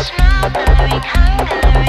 Smile, darling, hungry